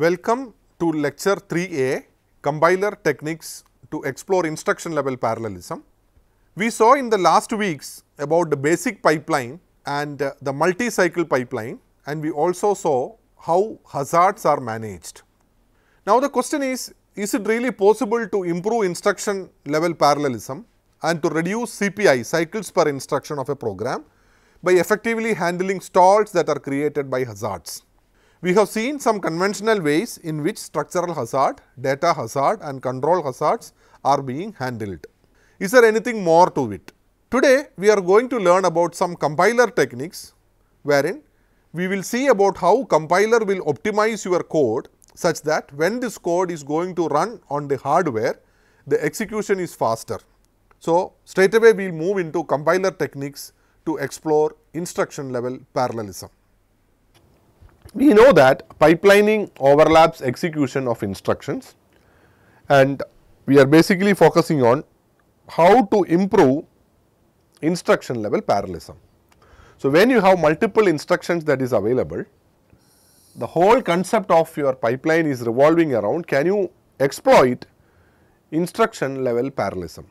Welcome to lecture 3A compiler techniques to explore instruction level parallelism. We saw in the last weeks about the basic pipeline and uh, the multi-cycle pipeline and we also saw how hazards are managed. Now the question is, is it really possible to improve instruction level parallelism and to reduce CPI cycles per instruction of a program by effectively handling stalls that are created by hazards. We have seen some conventional ways in which structural hazard, data hazard and control hazards are being handled. Is there anything more to it? Today we are going to learn about some compiler techniques wherein we will see about how compiler will optimize your code such that when this code is going to run on the hardware, the execution is faster. So, straight away we will move into compiler techniques to explore instruction level parallelism. We know that pipelining overlaps execution of instructions and we are basically focusing on how to improve instruction level parallelism. So, when you have multiple instructions that is available, the whole concept of your pipeline is revolving around can you exploit instruction level parallelism.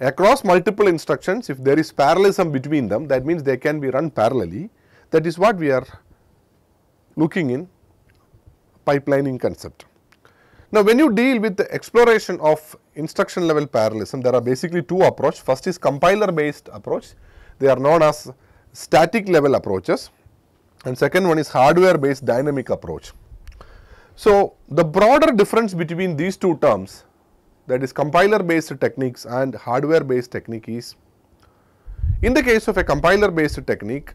Across multiple instructions if there is parallelism between them that means they can be run parallelly that is what we are looking in pipelining concept. Now, when you deal with the exploration of instruction level parallelism there are basically two approach first is compiler based approach they are known as static level approaches and second one is hardware based dynamic approach. So, the broader difference between these two terms that is compiler based techniques and hardware based technique is in the case of a compiler based technique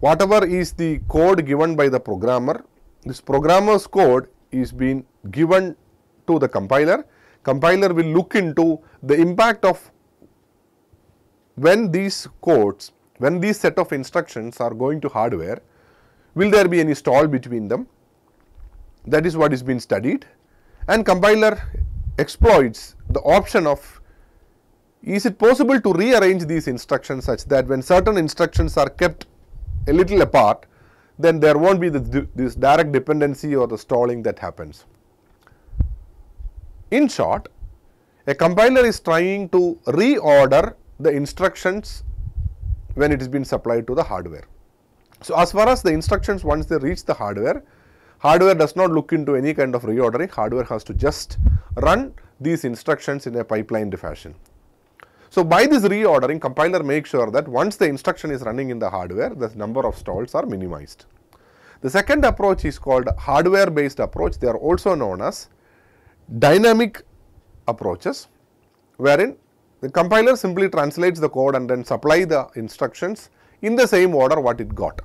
whatever is the code given by the programmer this programmer's code is being given to the compiler compiler will look into the impact of when these codes when these set of instructions are going to hardware, will there be any stall between them? That is what is being studied and compiler exploits the option of is it possible to rearrange these instructions such that when certain instructions are kept a little apart, then there not be this direct dependency or the stalling that happens. In short, a compiler is trying to reorder the instructions when it is been supplied to the hardware. So, as far as the instructions once they reach the hardware, hardware does not look into any kind of reordering, hardware has to just run these instructions in a pipeline fashion. So, by this reordering compiler makes sure that once the instruction is running in the hardware, the number of stalls are minimized. The second approach is called hardware based approach, they are also known as dynamic approaches, wherein the compiler simply translates the code and then supply the instructions in the same order what it got.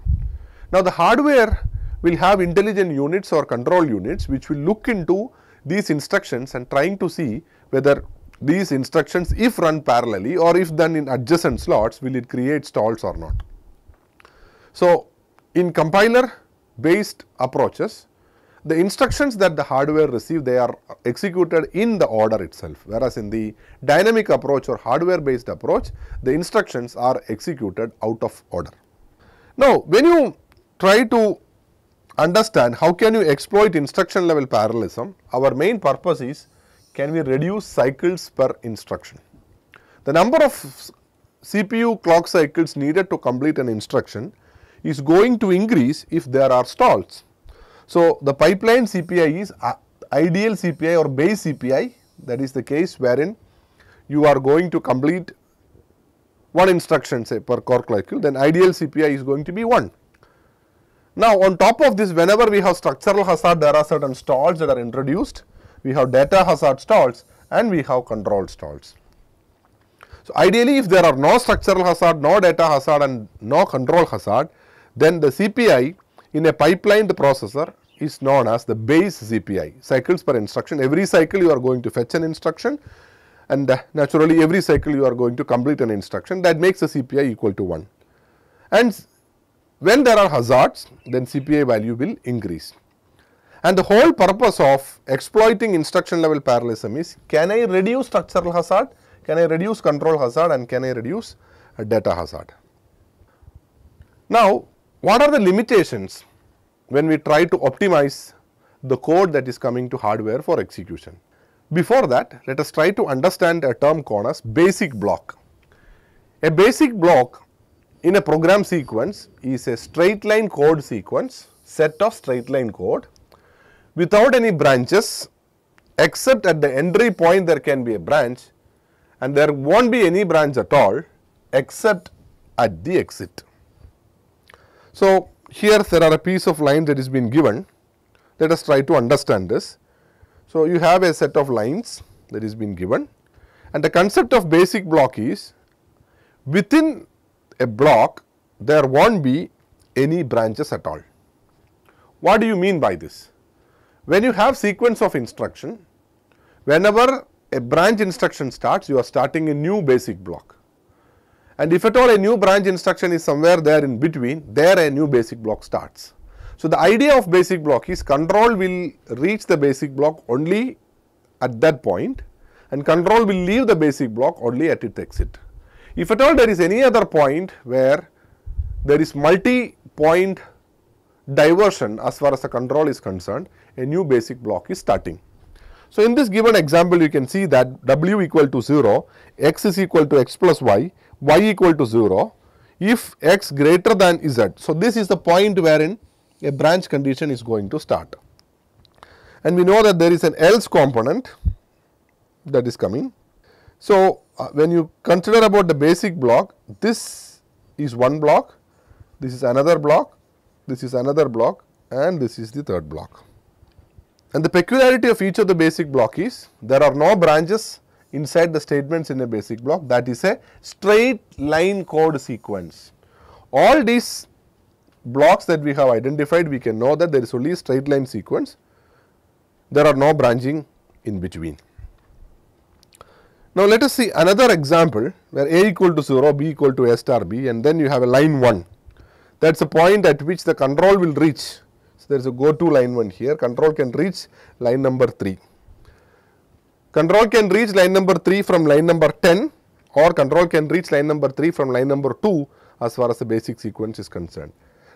Now, the hardware will have intelligent units or control units which will look into these instructions and trying to see whether these instructions if run parallelly or if done in adjacent slots will it create stalls or not. So, in compiler based approaches the instructions that the hardware receive they are executed in the order itself whereas in the dynamic approach or hardware based approach the instructions are executed out of order. Now, when you try to understand how can you exploit instruction level parallelism our main purpose is can we reduce cycles per instruction. The number of CPU clock cycles needed to complete an instruction is going to increase if there are stalls so, the pipeline CPI is ideal CPI or base CPI that is the case wherein you are going to complete one instruction say per core cycle then ideal CPI is going to be 1. Now, on top of this whenever we have structural hazard there are certain stalls that are introduced we have data hazard stalls and we have control stalls. So, ideally if there are no structural hazard, no data hazard and no control hazard then the CPI in a pipelined processor is known as the base CPI, cycles per instruction. Every cycle you are going to fetch an instruction and uh, naturally every cycle you are going to complete an instruction that makes the CPI equal to 1. And when there are hazards then CPI value will increase. And the whole purpose of exploiting instruction level parallelism is can I reduce structural hazard, can I reduce control hazard and can I reduce uh, data hazard. Now, what are the limitations when we try to optimize the code that is coming to hardware for execution. Before that, let us try to understand a term called as basic block. A basic block in a program sequence is a straight line code sequence, set of straight line code without any branches except at the entry point there can be a branch and there won't be any branch at all except at the exit. So, here there are a piece of line that is been given. Let us try to understand this. So, you have a set of lines that is been given and the concept of basic block is within a block there won't be any branches at all. What do you mean by this? When you have sequence of instruction, whenever a branch instruction starts, you are starting a new basic block. And if at all a new branch instruction is somewhere there in between, there a new basic block starts. So, the idea of basic block is control will reach the basic block only at that point and control will leave the basic block only at its exit. If at all there is any other point where there is multi point diversion as far as the control is concerned, a new basic block is starting. So, in this given example you can see that w equal to 0, x is equal to x plus y, y equal to 0 if x greater than z. So, this is the point wherein a branch condition is going to start. And we know that there is an else component that is coming. So, uh, when you consider about the basic block, this is one block, this is another block, this is another block and this is the third block. And the peculiarity of each of the basic block is there are no branches inside the statements in a basic block that is a straight line code sequence. All these blocks that we have identified, we can know that there is only a straight line sequence. There are no branching in between. Now, let us see another example where a equal to 0, b equal to a star b and then you have a line 1. That is a point at which the control will reach. So, there is a go to line 1 here, control can reach line number 3. Control can reach line number 3 from line number 10 or control can reach line number 3 from line number 2 as far as the basic sequence is concerned.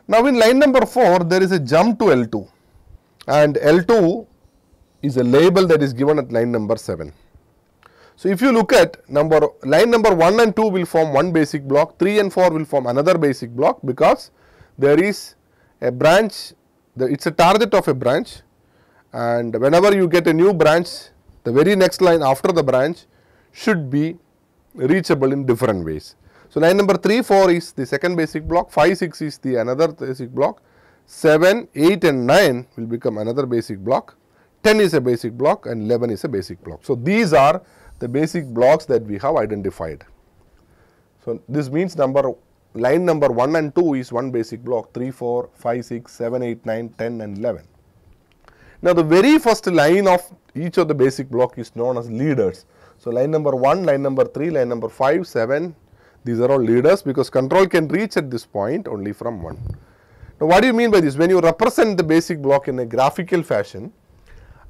Now, in line number 4 there is a jump to L2 and L2 is a label that is given at line number 7. So, if you look at number line number 1 and 2 will form one basic block, 3 and 4 will form another basic block because there is a branch, it is a target of a branch and whenever you get a new branch, the very next line after the branch should be reachable in different ways. So, line number 3, 4 is the second basic block, 5, 6 is the another basic block, 7, 8 and 9 will become another basic block, 10 is a basic block and 11 is a basic block. So, these are the basic blocks that we have identified. So, this means number line number 1 and 2 is one basic block 3, 4, 5, 6, 7, 8, 9, 10 and 11. Now, the very first line of each of the basic block is known as leaders. So, line number 1, line number 3, line number 5, 7, these are all leaders because control can reach at this point only from 1. Now, what do you mean by this? When you represent the basic block in a graphical fashion,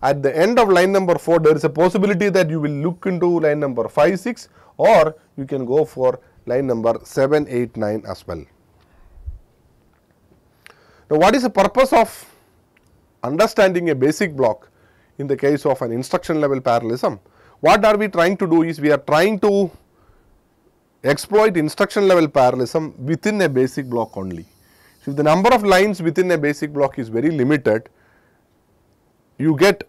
at the end of line number 4, there is a possibility that you will look into line number 5, 6 or you can go for line number 789 as well. Now, what is the purpose of understanding a basic block in the case of an instruction level parallelism? What are we trying to do is we are trying to exploit instruction level parallelism within a basic block only. So, if the number of lines within a basic block is very limited, you get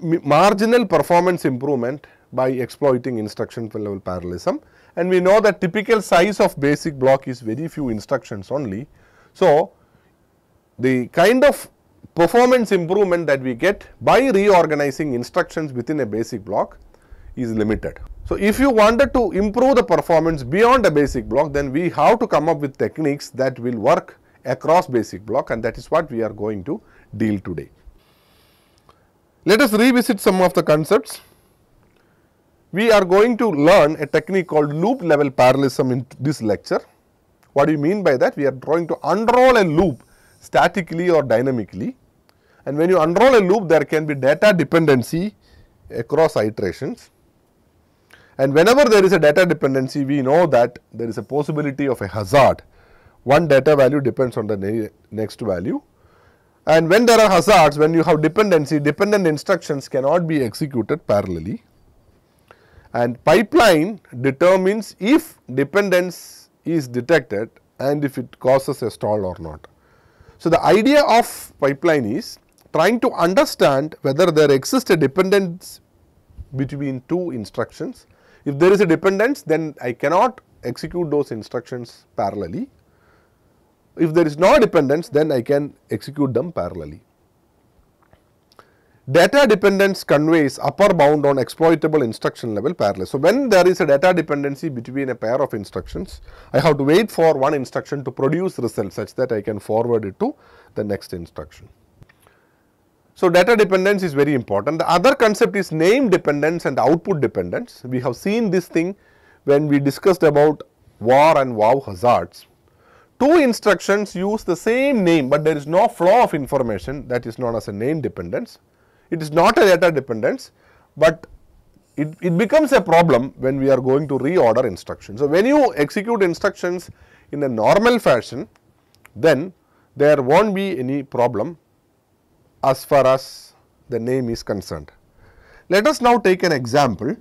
marginal performance improvement by exploiting instruction level parallelism and we know that typical size of basic block is very few instructions only. So, the kind of performance improvement that we get by reorganizing instructions within a basic block is limited. So, if you wanted to improve the performance beyond a basic block, then we have to come up with techniques that will work across basic block and that is what we are going to deal today. Let us revisit some of the concepts. We are going to learn a technique called loop level parallelism in this lecture. What do you mean by that? We are trying to unroll a loop statically or dynamically and when you unroll a loop there can be data dependency across iterations. And whenever there is a data dependency we know that there is a possibility of a hazard. One data value depends on the ne next value And when there are hazards, when you have dependency, dependent instructions cannot be executed parallelly. And pipeline determines if dependence is detected and if it causes a stall or not. So, the idea of pipeline is trying to understand whether there exists a dependence between two instructions. If there is a dependence, then I cannot execute those instructions parallelly. If there is no dependence, then I can execute them parallelly. Data dependence conveys upper bound on exploitable instruction level parallel. So, when there is a data dependency between a pair of instructions, I have to wait for one instruction to produce result such that I can forward it to the next instruction. So, data dependence is very important. The other concept is name dependence and output dependence. We have seen this thing when we discussed about war and WAW hazards. Two instructions use the same name, but there is no flow of information that is known as a name dependence. It is not a data dependence, but it, it becomes a problem when we are going to reorder instructions. So, when you execute instructions in a normal fashion, then there will not be any problem as far as the name is concerned. Let us now take an example.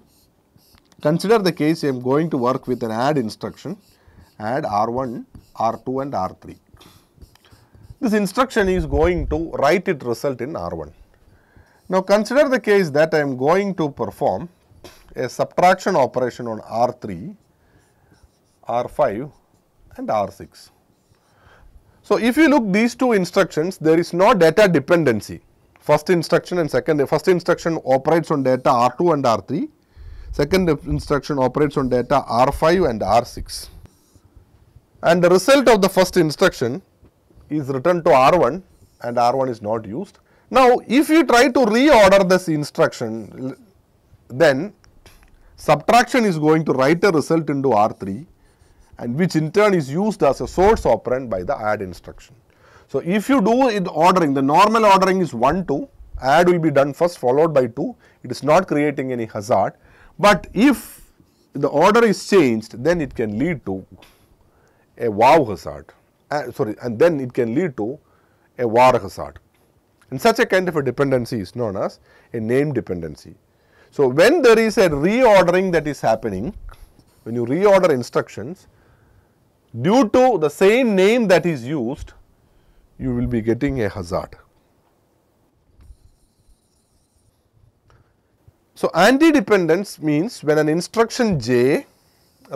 Consider the case I am going to work with an add instruction, add R1, R2 and R3. This instruction is going to write its result in R1. Now consider the case that I am going to perform a subtraction operation on R3, R5 and R6. So, if you look these two instructions there is no data dependency first instruction and second first instruction operates on data R2 and R3 second instruction operates on data R5 and R6 and the result of the first instruction is written to R1 and R1 is not used. Now, if you try to reorder this instruction then subtraction is going to write a result into R3 and which in turn is used as a source operand by the add instruction. So, if you do it ordering, the normal ordering is 1, 2, add will be done first followed by 2, it is not creating any hazard. But if the order is changed, then it can lead to a WAW hazard, uh, sorry, and then it can lead to a war hazard. And such a kind of a dependency is known as a name dependency. So, when there is a reordering that is happening, when you reorder instructions, due to the same name that is used, you will be getting a hazard. So, anti-dependence means when an instruction J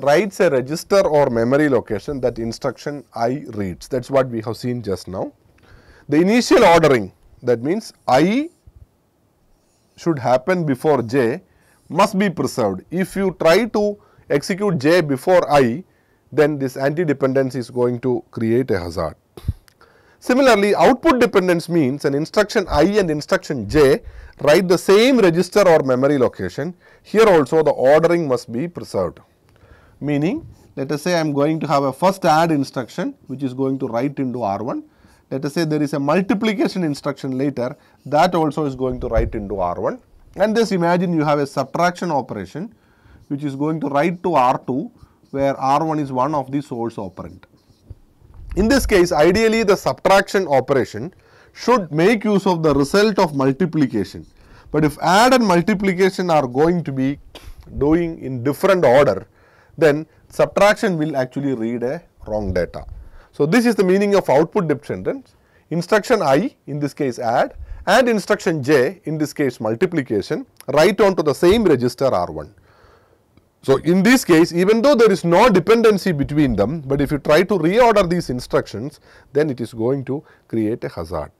writes a register or memory location that instruction I reads that is what we have seen just now. The initial ordering that means I should happen before J must be preserved. If you try to execute J before I then this anti-dependence is going to create a hazard. Similarly, output dependence means an instruction i and instruction j write the same register or memory location. Here also the ordering must be preserved. Meaning, let us say I am going to have a first add instruction which is going to write into R1. Let us say there is a multiplication instruction later that also is going to write into R1. And just imagine you have a subtraction operation which is going to write to R2 where R1 is one of the source operand. In this case ideally the subtraction operation should make use of the result of multiplication, but if add and multiplication are going to be doing in different order then subtraction will actually read a wrong data. So, this is the meaning of output dependence instruction i in this case add and instruction j in this case multiplication write onto the same register R1. So, in this case even though there is no dependency between them, but if you try to reorder these instructions then it is going to create a hazard.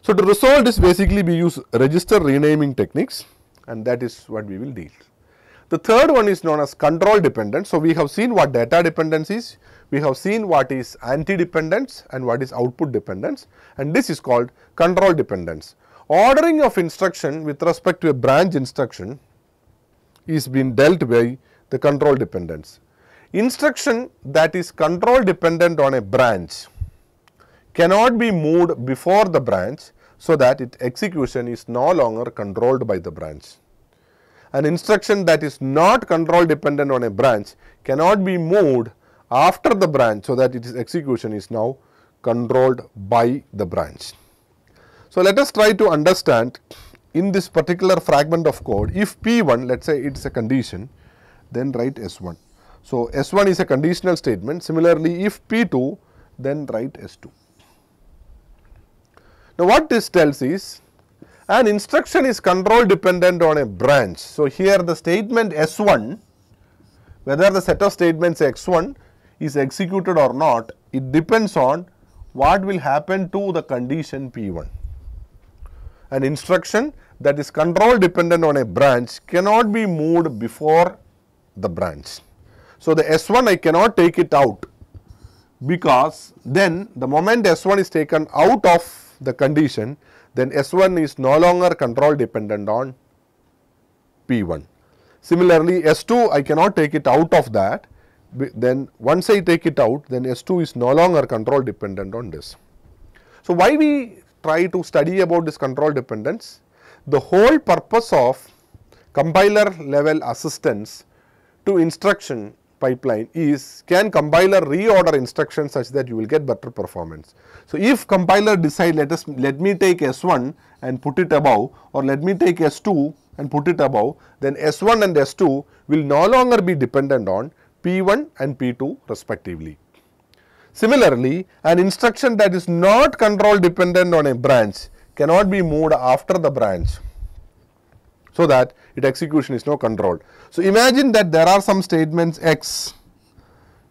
So, to resolve this basically we use register renaming techniques and that is what we will deal. The third one is known as control dependence. So, we have seen what data dependence is, we have seen what is anti-dependence and what is output dependence and this is called control dependence. Ordering of instruction with respect to a branch instruction is being dealt by the control dependence. Instruction that is control dependent on a branch cannot be moved before the branch so that its execution is no longer controlled by the branch. An instruction that is not control dependent on a branch cannot be moved after the branch so that its execution is now controlled by the branch. So, let us try to understand in this particular fragment of code if P1 let us say it is a condition then write S1. So, S1 is a conditional statement similarly if P2 then write S2. Now, what this tells is an instruction is control dependent on a branch. So, here the statement S1 whether the set of statements X1 is executed or not it depends on what will happen to the condition P1. An instruction that is control dependent on a branch cannot be moved before the branch. So, the S1 I cannot take it out because then the moment S1 is taken out of the condition then S1 is no longer control dependent on P1. Similarly, S2 I cannot take it out of that then once I take it out then S2 is no longer control dependent on this. So, why we try to study about this control dependence? The whole purpose of compiler level assistance to instruction pipeline is can compiler reorder instructions such that you will get better performance. So, if compiler decide let us let me take S1 and put it above or let me take S2 and put it above then S1 and S2 will no longer be dependent on P1 and P2 respectively. Similarly, an instruction that is not control dependent on a branch cannot be moved after the branch so that its execution is no controlled. So, imagine that there are some statements x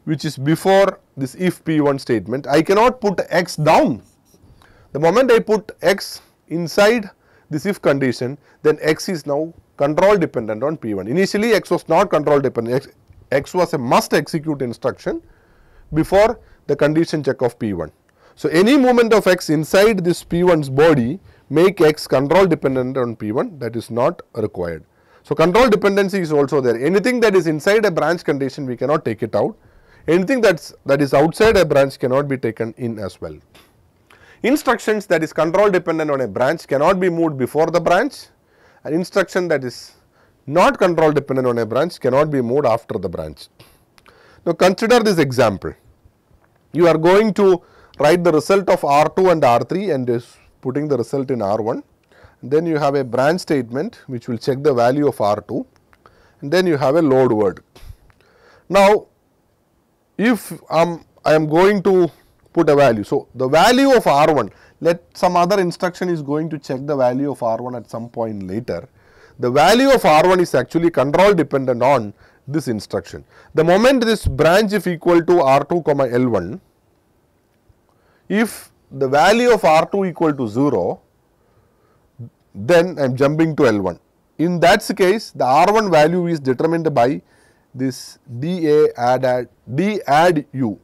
which is before this if p1 statement, I cannot put x down. The moment I put x inside this if condition, then x is now control dependent on p1. Initially, x was not control dependent, x, was a must execute instruction before the condition check of p1. So, any movement of x inside this p1's body make x control dependent on p1 that is not required. So, control dependency is also there anything that is inside a branch condition we cannot take it out anything that's that is outside a branch cannot be taken in as well. Instructions that is control dependent on a branch cannot be moved before the branch and instruction that is not control dependent on a branch cannot be moved after the branch. Now, consider this example you are going to write the result of R2 and R3 and is putting the result in R1. Then you have a branch statement which will check the value of R2 and then you have a load word. Now, if um, I am going to put a value. So, the value of R1 let some other instruction is going to check the value of R1 at some point later. The value of R1 is actually control dependent on this instruction. The moment this branch if equal to R2 comma L1, if the value of R2 equal to 0, then I am jumping to L1. In that case, the R1 value is determined by this DA add, add D add U,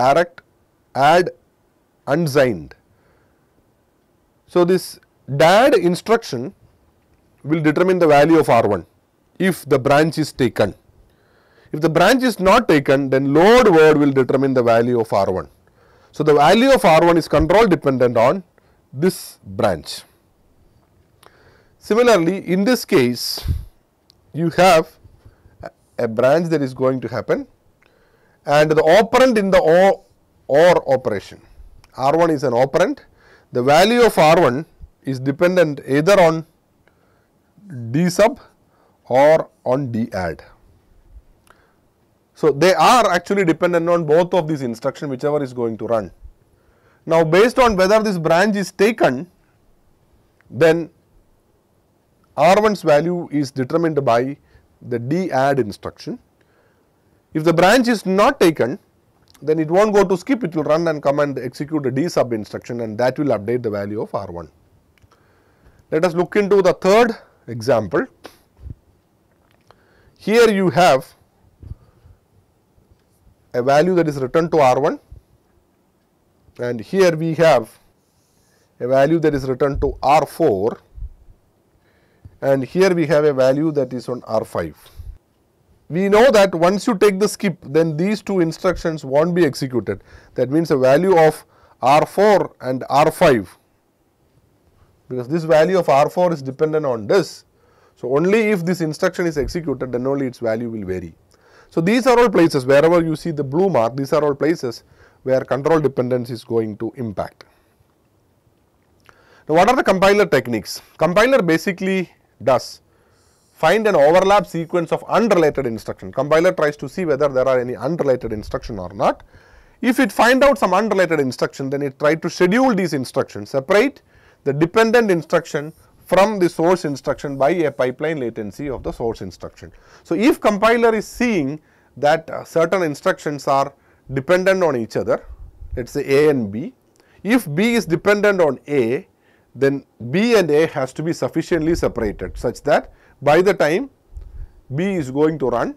direct add unsigned. So, this DAD instruction will determine the value of R1 if the branch is taken. If the branch is not taken, then load word will determine the value of R1. So, the value of R1 is control dependent on this branch. Similarly, in this case, you have a branch that is going to happen and the operand in the OR, OR operation. R1 is an operand. The value of R1 is dependent either on D sub or on D add. So, they are actually dependent on both of these instruction whichever is going to run. Now, based on whether this branch is taken then R1's value is determined by the D add instruction. If the branch is not taken then it will not go to skip it will run and come and execute the D sub instruction and that will update the value of R1. Let us look into the third example. Here you have a value that is returned to R1 and here we have a value that is returned to R4 and here we have a value that is on R5. We know that once you take the skip then these two instructions will not be executed that means a value of R4 and R5 because this value of R4 is dependent on this. So, only if this instruction is executed then only its value will vary. So, these are all places wherever you see the blue mark these are all places where control dependence is going to impact. Now, what are the compiler techniques? Compiler basically does find an overlap sequence of unrelated instruction. Compiler tries to see whether there are any unrelated instruction or not. If it find out some unrelated instruction, then it try to schedule these instructions, separate the dependent instruction from the source instruction by a pipeline latency of the source instruction. So, if compiler is seeing that uh, certain instructions are dependent on each other, let us say A and B. If B is dependent on A, then B and A has to be sufficiently separated such that by the time B is going to run,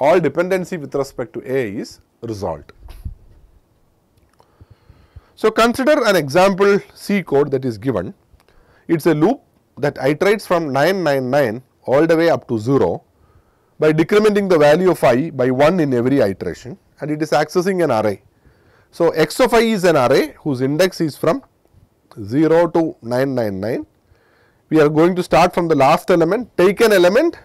all dependency with respect to A is resolved. So, consider an example C code that is given. It is a loop that iterates from 999 all the way up to 0 by decrementing the value of i by 1 in every iteration and it is accessing an array. So, x of i is an array whose index is from 0 to 999. We are going to start from the last element, take an element,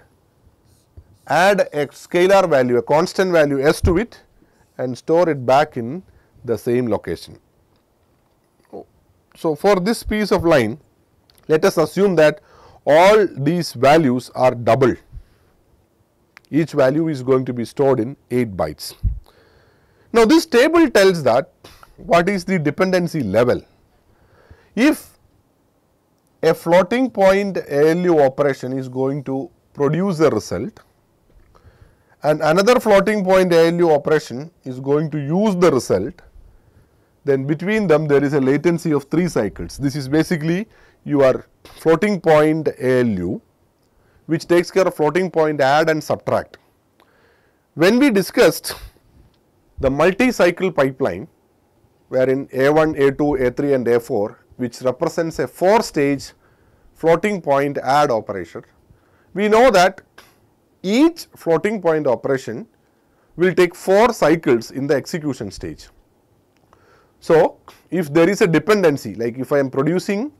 add a scalar value, a constant value s to it and store it back in the same location. So, for this piece of line, let us assume that all these values are double. Each value is going to be stored in 8 bytes. Now, this table tells that what is the dependency level. If a floating point ALU operation is going to produce a result and another floating point ALU operation is going to use the result, then between them there is a latency of 3 cycles. This is basically your floating point ALU which takes care of floating point add and subtract. When we discussed the multi-cycle pipeline wherein A1, A2, A3 and A4 which represents a 4 stage floating point add operation, we know that each floating point operation will take 4 cycles in the execution stage. So, if there is a dependency like if I am producing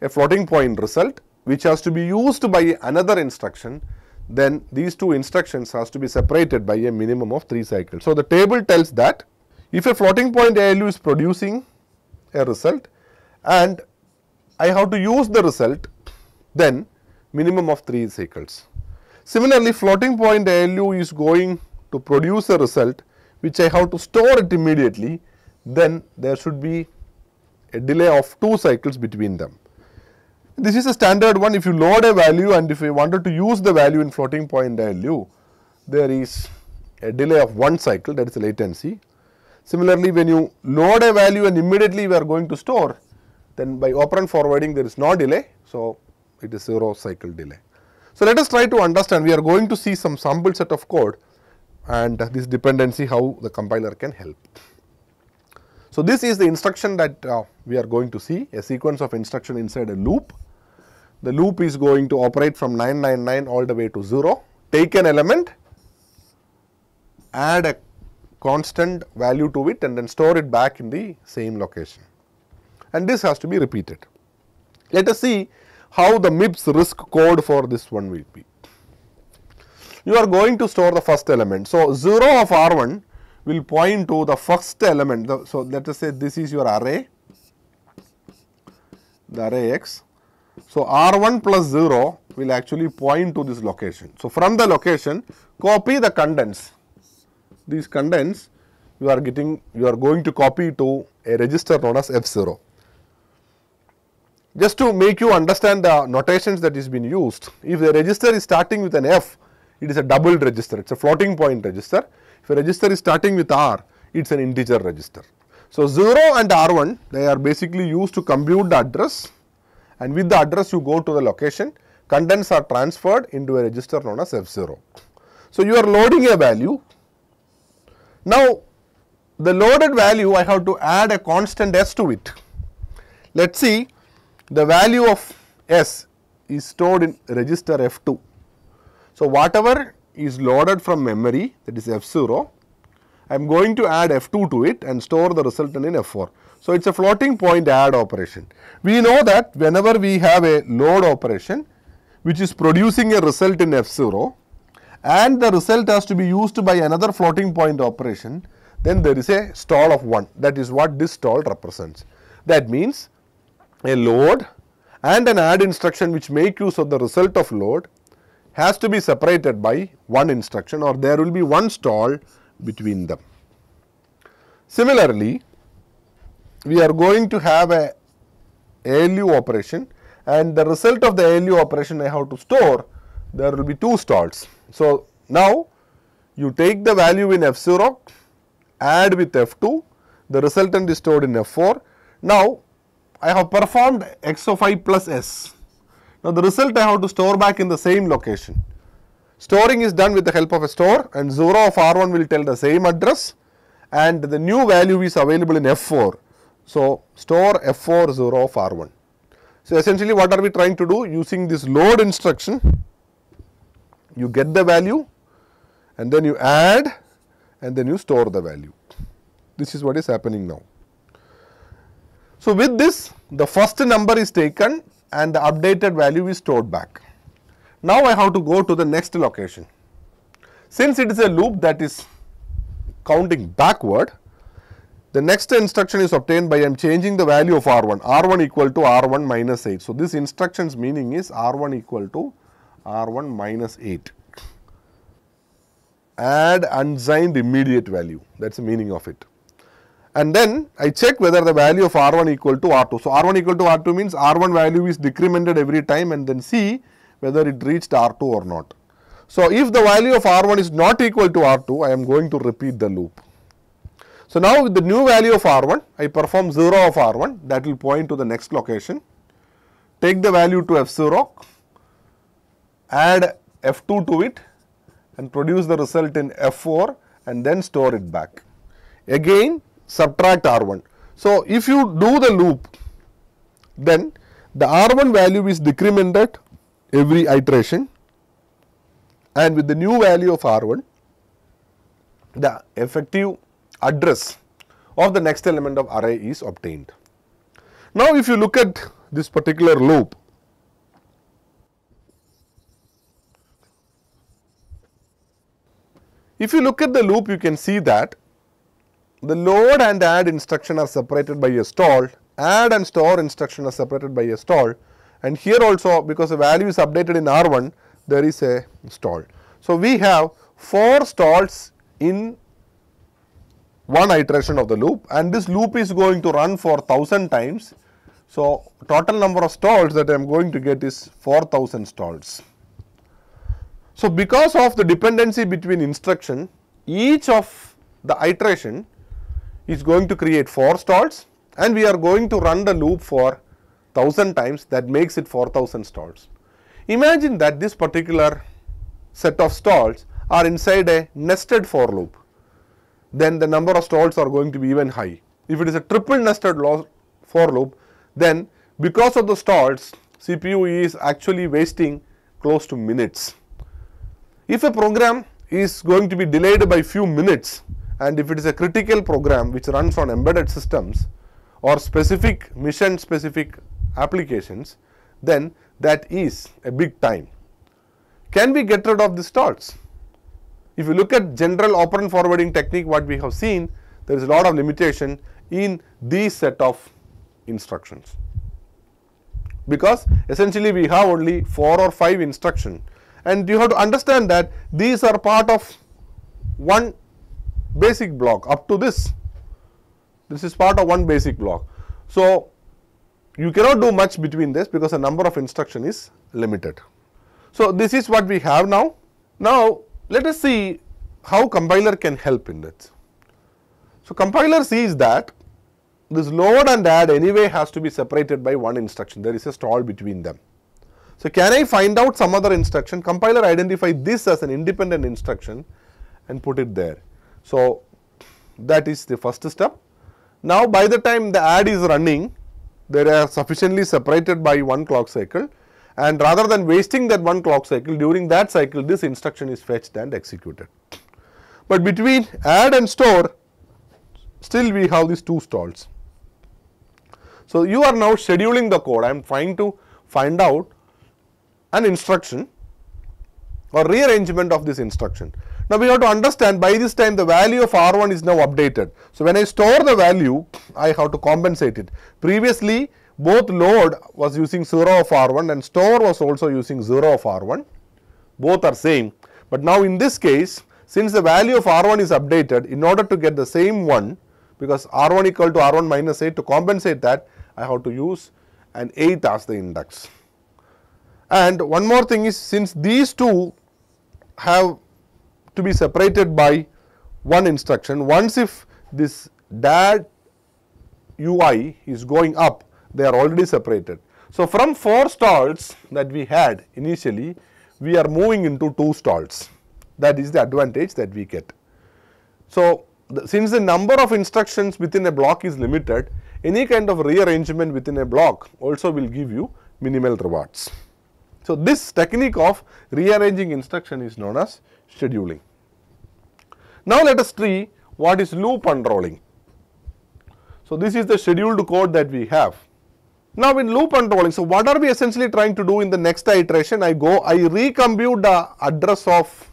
a floating point result which has to be used by another instruction then these two instructions has to be separated by a minimum of 3 cycles. So, the table tells that if a floating point ALU is producing a result and I have to use the result then minimum of 3 cycles. Similarly, floating point ALU is going to produce a result which I have to store it immediately then there should be a delay of 2 cycles between them. This is a standard one if you load a value and if you wanted to use the value in floating point ALU, there is a delay of 1 cycle that is latency. Similarly, when you load a value and immediately we are going to store, then by operand forwarding there is no delay. So, it is 0 cycle delay. So, let us try to understand we are going to see some sample set of code and this dependency how the compiler can help. So, this is the instruction that uh, we are going to see a sequence of instruction inside a loop. The loop is going to operate from 999 all the way to 0, take an element, add a constant value to it and then store it back in the same location and this has to be repeated. Let us see how the MIPS RISC code for this one will be. You are going to store the first element. So, 0 of R1 will point to the first element. So, let us say this is your array, the array x. So, R1 plus 0 will actually point to this location. So, from the location copy the contents, these contents you are getting you are going to copy to a register known as F0. Just to make you understand the notations that is being used, if the register is starting with an F, it is a doubled register, it is a floating point register. A register is starting with R, it is an integer register. So, 0 and R1 they are basically used to compute the address and with the address you go to the location, contents are transferred into a register known as F0. So, you are loading a value. Now, the loaded value I have to add a constant s to it. Let us see the value of s is stored in register F2. So, whatever is loaded from memory that is F0, I am going to add F2 to it and store the resultant in F4. So, it is a floating point add operation. We know that whenever we have a load operation which is producing a result in F0 and the result has to be used by another floating point operation, then there is a stall of 1 that is what this stall represents. That means a load and an add instruction which make use of the result of load has to be separated by one instruction or there will be one stall between them. Similarly, we are going to have a ALU operation and the result of the ALU operation I have to store there will be two stalls. So, now you take the value in F0 add with F2 the resultant is stored in F4. Now, I have performed x of i plus s. Now, the result I have to store back in the same location. Storing is done with the help of a store and 0 of R1 will tell the same address and the new value is available in F4. So, store F4 0 of R1. So, essentially what are we trying to do using this load instruction you get the value and then you add and then you store the value. This is what is happening now. So, with this the first number is taken and the updated value is stored back. Now, I have to go to the next location. Since it is a loop that is counting backward, the next instruction is obtained by I am changing the value of R1, R1 equal to R1 minus 8. So, this instruction's meaning is R1 equal to R1 minus 8. Add unsigned immediate value, that is the meaning of it and then I check whether the value of R1 equal to R2. So, R1 equal to R2 means R1 value is decremented every time and then see whether it reached R2 or not. So, if the value of R1 is not equal to R2, I am going to repeat the loop. So, now with the new value of R1, I perform 0 of R1 that will point to the next location, take the value to F0, add F2 to it and produce the result in F4 and then store it back. Again subtract R1. So, if you do the loop then the R1 value is decremented every iteration and with the new value of R1 the effective address of the next element of array is obtained. Now, if you look at this particular loop if you look at the loop you can see that the load and add instruction are separated by a stall, add and store instruction are separated by a stall and here also because the value is updated in R1 there is a stall. So, we have 4 stalls in one iteration of the loop and this loop is going to run for 1000 times. So, total number of stalls that I am going to get is 4000 stalls. So, because of the dependency between instruction each of the iteration is going to create 4 stalls and we are going to run the loop for 1000 times that makes it 4000 stalls. Imagine that this particular set of stalls are inside a nested for loop, then the number of stalls are going to be even high. If it is a triple nested for loop, then because of the stalls, CPU is actually wasting close to minutes. If a program is going to be delayed by few minutes, and if it is a critical program which runs on embedded systems or specific mission specific applications, then that is a big time. Can we get rid of the stalls? If you look at general operand forwarding technique what we have seen, there is a lot of limitation in these set of instructions. Because essentially we have only 4 or 5 instruction and you have to understand that these are part of one basic block up to this. This is part of one basic block. So, you cannot do much between this because the number of instruction is limited. So, this is what we have now. Now, let us see how compiler can help in this. So, compiler sees that this load and add anyway has to be separated by one instruction, there is a stall between them. So, can I find out some other instruction? Compiler identify this as an independent instruction and put it there. So, that is the first step. Now, by the time the add is running, they are sufficiently separated by one clock cycle and rather than wasting that one clock cycle, during that cycle this instruction is fetched and executed. But between add and store, still we have these two stalls. So, you are now scheduling the code, I am trying to find out an instruction or rearrangement of this instruction. Now, we have to understand by this time the value of R1 is now updated. So, when I store the value, I have to compensate it. Previously, both load was using 0 of R1 and store was also using 0 of R1, both are same. But now in this case, since the value of R1 is updated, in order to get the same one, because R1 equal to R1 minus 8, to compensate that, I have to use an 8 as the index. And one more thing is, since these two have to be separated by one instruction, once if this DAD UI is going up, they are already separated. So, from 4 stalls that we had initially, we are moving into 2 stalls. That is the advantage that we get. So, the, since the number of instructions within a block is limited, any kind of rearrangement within a block also will give you minimal rewards. So, this technique of rearranging instruction is known as scheduling. Now, let us see what is loop unrolling. So, this is the scheduled code that we have. Now, in loop unrolling, so what are we essentially trying to do in the next iteration? I go, I recompute the address of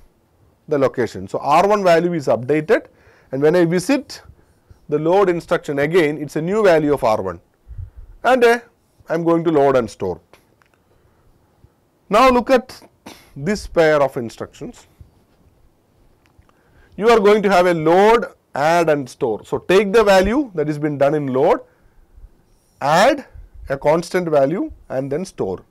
the location. So, R1 value is updated and when I visit the load instruction again, it is a new value of R1 and uh, I am going to load and store. Now, look at this pair of instructions. You are going to have a load add and store. So, take the value that has been done in load, add a constant value and then store.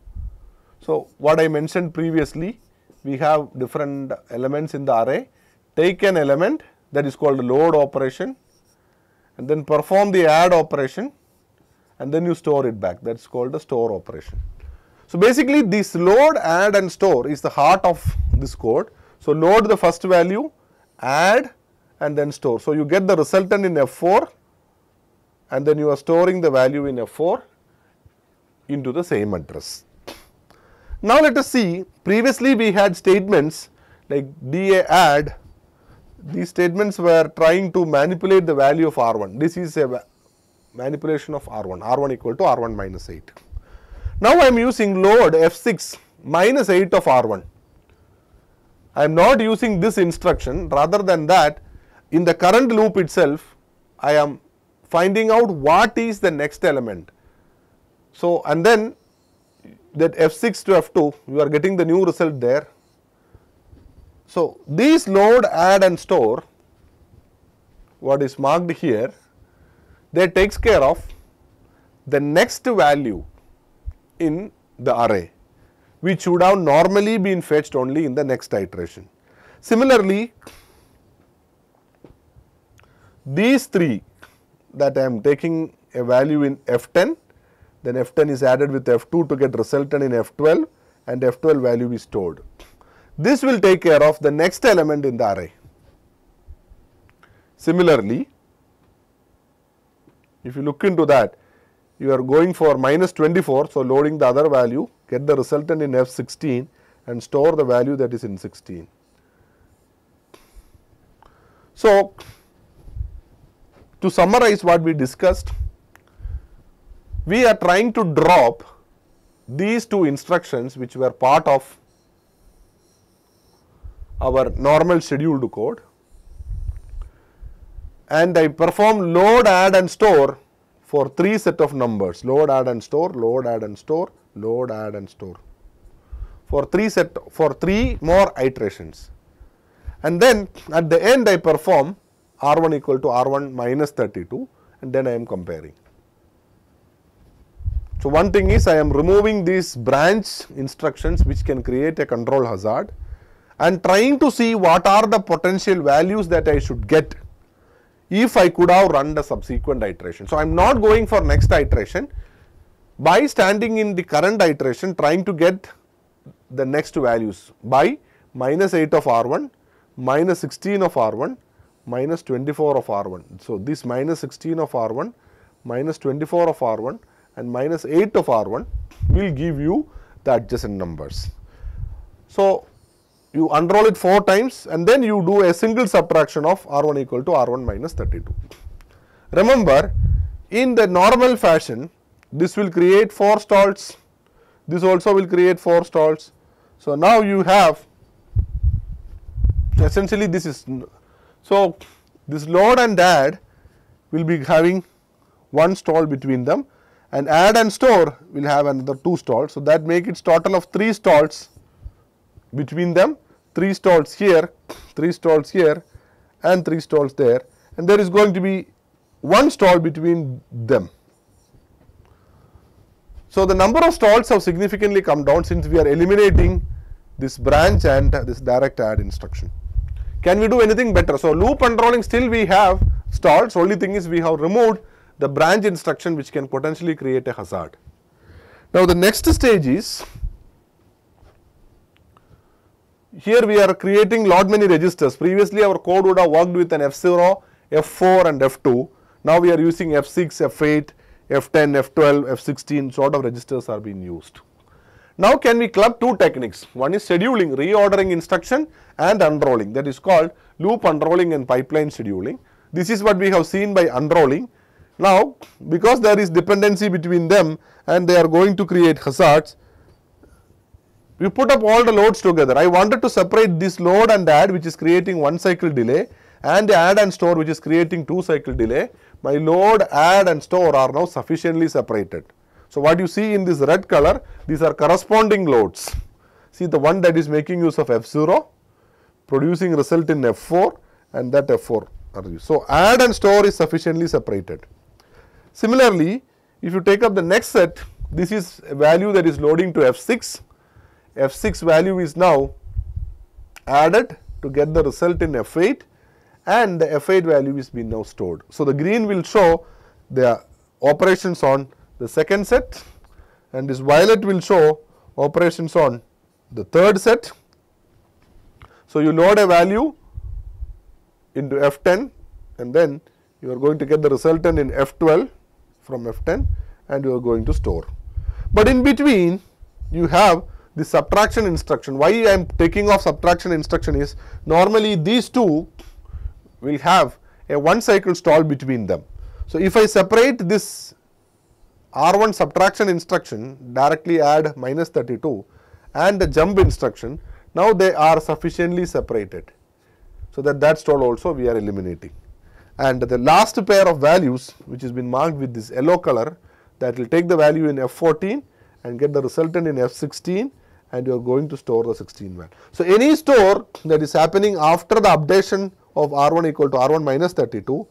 So, what I mentioned previously, we have different elements in the array, take an element that is called a load operation and then perform the add operation and then you store it back that is called the store operation. So, basically this load, add and store is the heart of this code. So, load the first value, add and then store. So, you get the resultant in F4 and then you are storing the value in F4 into the same address. Now, let us see previously we had statements like DA add these statements were trying to manipulate the value of R1. This is a manipulation of R1, R1 equal to R1 minus 8. Now, I am using load F6 minus 8 of R1. I am not using this instruction rather than that in the current loop itself, I am finding out what is the next element. So, and then that F6 to F2, you are getting the new result there. So, these load, add and store, what is marked here, they takes care of the next value in the array, which would have normally been fetched only in the next iteration. Similarly, these three that I am taking a value in F10, then F10 is added with F2 to get resultant in F12 and F12 value is stored. This will take care of the next element in the array. Similarly, if you look into that, you are going for minus 24, so loading the other value, get the resultant in F16 and store the value that is in 16. So, to summarize what we discussed, we are trying to drop these two instructions which were part of our normal scheduled code. And I perform load, add and store for three set of numbers. Load, add and store, load, add and store, load, add and store for three set for three more iterations and then at the end I perform R1 equal to R1 minus 32 and then I am comparing. So, one thing is I am removing these branch instructions which can create a control hazard and trying to see what are the potential values that I should get if I could have run the subsequent iteration. So, I am not going for next iteration by standing in the current iteration trying to get the next values by minus 8 of R1, minus 16 of R1, minus 24 of R1. So, this minus 16 of R1, minus 24 of R1 and minus 8 of R1 will give you the adjacent numbers. So, you unroll it 4 times and then you do a single subtraction of R1 equal to R1 minus 32. Remember, in the normal fashion, this will create 4 stalls, this also will create 4 stalls. So, now you have essentially this is so, this load and add will be having one stall between them and add and store will have another 2 stalls. So, that make its total of 3 stalls between them, 3 stalls here, 3 stalls here and 3 stalls there and there is going to be one stall between them. So, the number of stalls have significantly come down since we are eliminating this branch and this direct add instruction. Can we do anything better? So, loop unrolling still we have stalls only thing is we have removed the branch instruction which can potentially create a hazard. Now, the next stage is here we are creating lot many registers. Previously our code would have worked with an F0, F4 and F2. Now we are using F6, F8, F10, F12, F16 sort of registers are being used. Now can we club two techniques? One is scheduling, reordering instruction and unrolling that is called loop unrolling and pipeline scheduling. This is what we have seen by unrolling. Now because there is dependency between them and they are going to create hazards, we put up all the loads together. I wanted to separate this load and add which is creating one cycle delay and the add and store which is creating two cycle delay. My load, add and store are now sufficiently separated. So, what you see in this red color these are corresponding loads. See the one that is making use of F0 producing result in F4 and that F4 are used. So, add and store is sufficiently separated. Similarly, if you take up the next set this is a value that is loading to F6 F6 value is now added to get the result in F8 and the F8 value is being now stored. So, the green will show the operations on the second set and this violet will show operations on the third set. So, you load a value into F10 and then you are going to get the resultant in F12 from F10 and you are going to store. But in between you have the subtraction instruction. Why I am taking off subtraction instruction is normally these two will have a one cycle stall between them. So, if I separate this R1 subtraction instruction directly add minus 32 and the jump instruction, now they are sufficiently separated. So, that that stall also we are eliminating. And the last pair of values which has been marked with this yellow color that will take the value in F14 and get the resultant in F16 and you are going to store the 16 value. So, any store that is happening after the updation of R1 equal to R1 minus 32,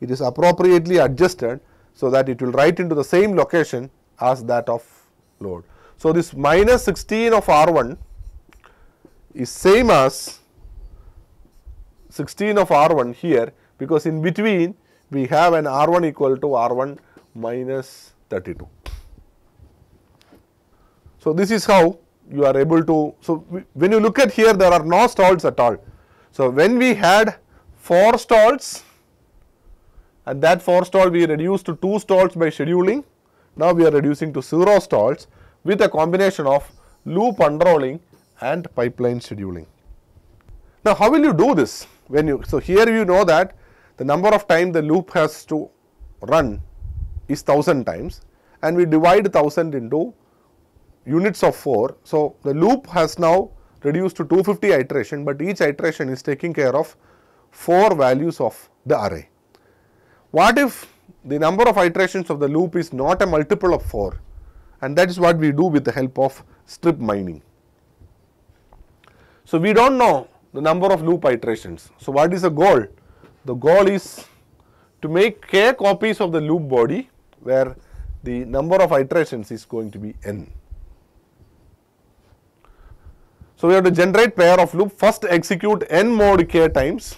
it is appropriately adjusted so that it will write into the same location as that of load. So, this minus 16 of R1 is same as 16 of R1 here because in between we have an R1 equal to R1 minus 32. So, this is how you are able to, so when you look at here there are no stalls at all. So, when we had 4 stalls and that 4 stall we reduced to 2 stalls by scheduling, now we are reducing to 0 stalls with a combination of loop unrolling and pipeline scheduling. Now, how will you do this? When you, so here you know that the number of time the loop has to run is 1000 times and we divide 1000 into units of 4. So, the loop has now reduced to 250 iteration, but each iteration is taking care of 4 values of the array. What if the number of iterations of the loop is not a multiple of 4 and that is what we do with the help of strip mining. So, we do not know the number of loop iterations. So, what is the goal? The goal is to make k copies of the loop body where the number of iterations is going to be n. So, we have to generate pair of loop first execute n mod k times,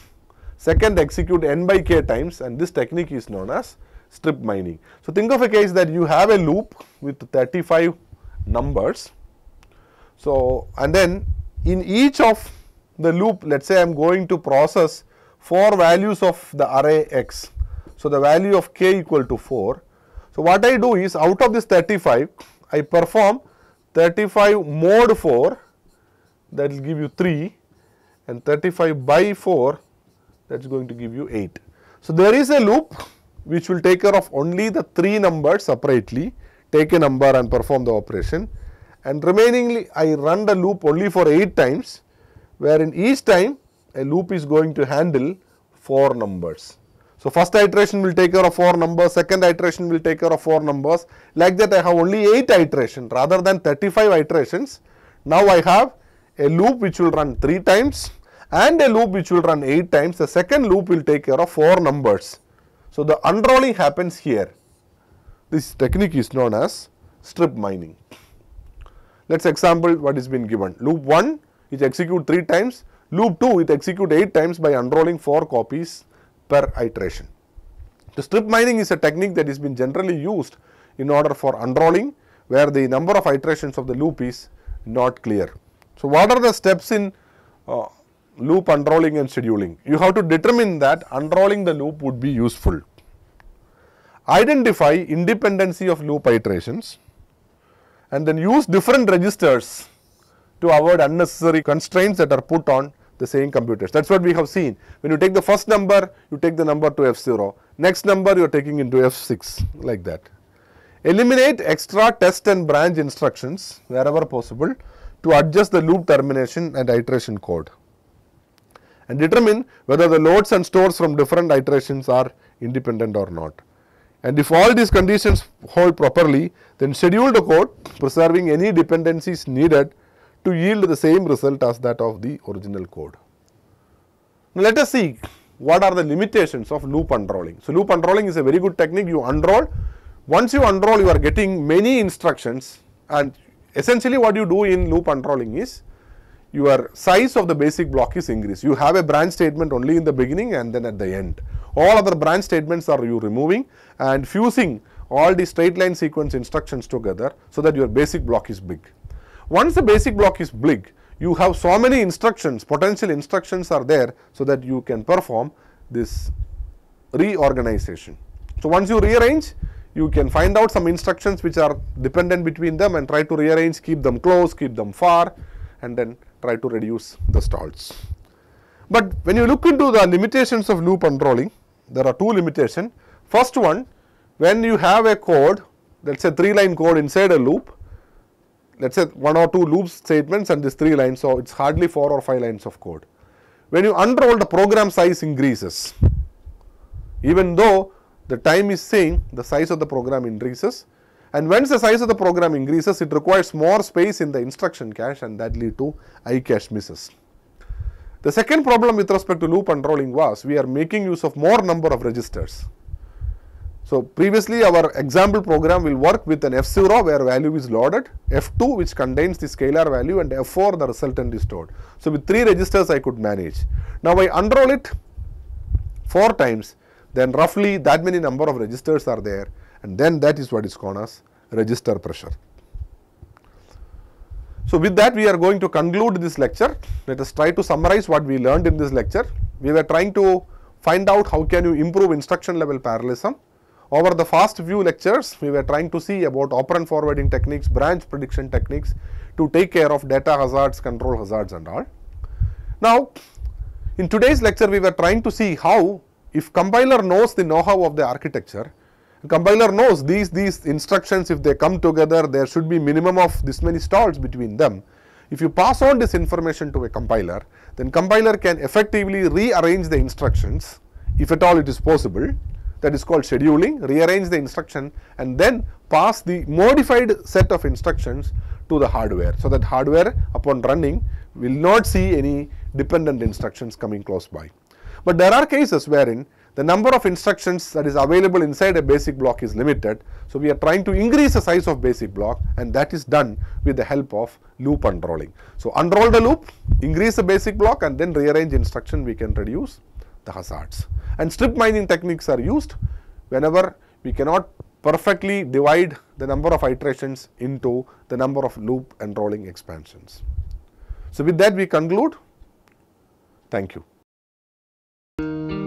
second execute n by k times and this technique is known as strip mining. So, think of a case that you have a loop with 35 numbers. So, and then in each of the loop let us say I am going to process 4 values of the array x. So, the value of k equal to 4. So, what I do is out of this 35 I perform 35 mod 4 that will give you 3 and 35 by 4 that is going to give you 8. So, there is a loop which will take care of only the 3 numbers separately, take a number and perform the operation and remainingly I run the loop only for 8 times where in each time a loop is going to handle 4 numbers. So, first iteration will take care of 4 numbers, second iteration will take care of 4 numbers. Like that I have only 8 iterations rather than 35 iterations. Now, I have a loop which will run 3 times and a loop which will run 8 times. The second loop will take care of 4 numbers. So, the unrolling happens here. This technique is known as strip mining. Let us example what is been given. Loop 1 it execute 3 times, loop 2 it execute 8 times by unrolling 4 copies per iteration. The strip mining is a technique that has been generally used in order for unrolling where the number of iterations of the loop is not clear. So, what are the steps in uh, loop unrolling and scheduling? You have to determine that unrolling the loop would be useful. Identify independency of loop iterations and then use different registers to avoid unnecessary constraints that are put on the same computers. That is what we have seen. When you take the first number, you take the number to F0, next number you are taking into F6 like that. Eliminate extra test and branch instructions wherever possible to adjust the loop termination and iteration code and determine whether the loads and stores from different iterations are independent or not. And if all these conditions hold properly, then schedule the code preserving any dependencies needed to yield the same result as that of the original code. Now, let us see what are the limitations of loop unrolling. So, loop unrolling is a very good technique you unroll. Once you unroll you are getting many instructions and essentially what you do in loop unrolling is your size of the basic block is increased. You have a branch statement only in the beginning and then at the end. All other branch statements are you removing and fusing all the straight line sequence instructions together so that your basic block is big. Once the basic block is big, you have so many instructions, potential instructions are there so that you can perform this reorganization. So, once you rearrange, you can find out some instructions which are dependent between them and try to rearrange, keep them close, keep them far and then try to reduce the stalls. But when you look into the limitations of loop unrolling, there are two limitations. First one, when you have a code, let us say 3 line code inside a loop, let us say 1 or 2 loop statements and this 3 lines, so it is hardly 4 or 5 lines of code. When you unroll the program size increases, even though the time is same, the size of the program increases and once the size of the program increases, it requires more space in the instruction cache and that lead to I cache misses. The second problem with respect to loop unrolling was we are making use of more number of registers. So, previously our example program will work with an F0 where value is loaded, F2 which contains the scalar value and F4 the resultant is stored. So, with 3 registers I could manage. Now, I unroll it 4 times then roughly that many number of registers are there and then that is what is called as register pressure. So, with that we are going to conclude this lecture. Let us try to summarize what we learned in this lecture. We were trying to find out how can you improve instruction level parallelism. Over the first few lectures, we were trying to see about operand forwarding techniques, branch prediction techniques to take care of data hazards, control hazards and all. Now, in today's lecture, we were trying to see how if compiler knows the know-how of the architecture, compiler knows these, these instructions if they come together there should be minimum of this many stalls between them. If you pass on this information to a compiler then compiler can effectively rearrange the instructions if at all it is possible that is called scheduling rearrange the instruction and then pass the modified set of instructions to the hardware. So, that hardware upon running will not see any dependent instructions coming close by. But there are cases wherein the number of instructions that is available inside a basic block is limited. So, we are trying to increase the size of basic block and that is done with the help of loop unrolling. So, unroll the loop, increase the basic block and then rearrange instruction we can reduce the hazards. And strip mining techniques are used whenever we cannot perfectly divide the number of iterations into the number of loop unrolling expansions. So, with that we conclude. Thank you.